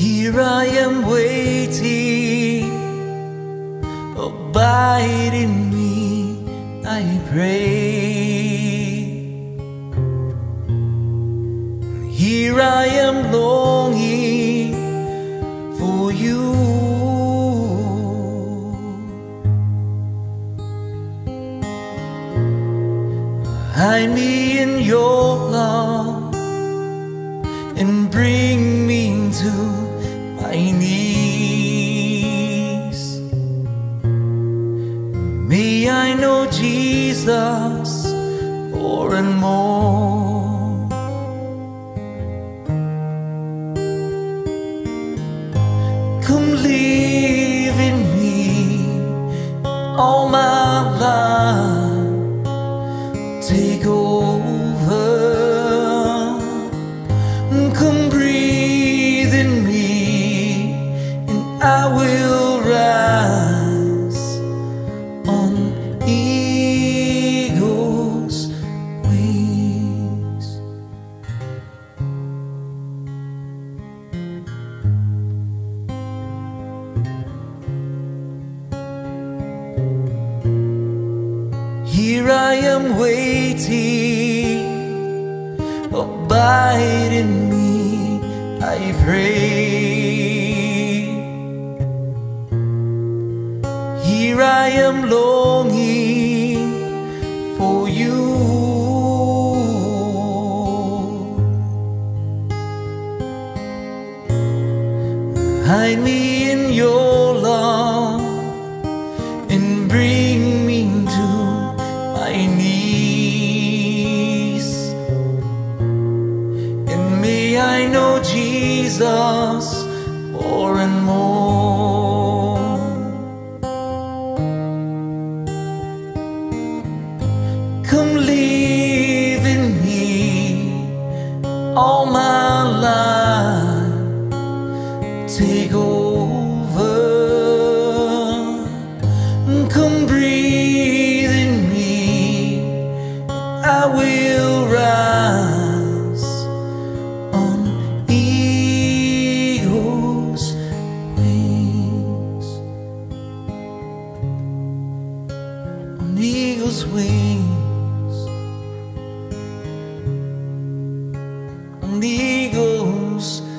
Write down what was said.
Here I am waiting, abide in me, I pray. Here I am longing for you. Hide me in your love and bring me to knees. May I know Jesus more and more. Come live in me all my life. I will rise on eagle's wings. Here I am waiting, abide in me, I pray. I am longing for you. Hide me in your love and bring me to my knees. And may I know Jesus more and more. All my life. Take over. Come breathe in me. I will rise on eagle's wings. On eagle's wings. close